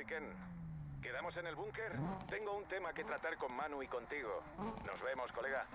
Soiken. ¿Quedamos en el búnker? Tengo un tema que tratar con Manu y contigo. Nos vemos, colega.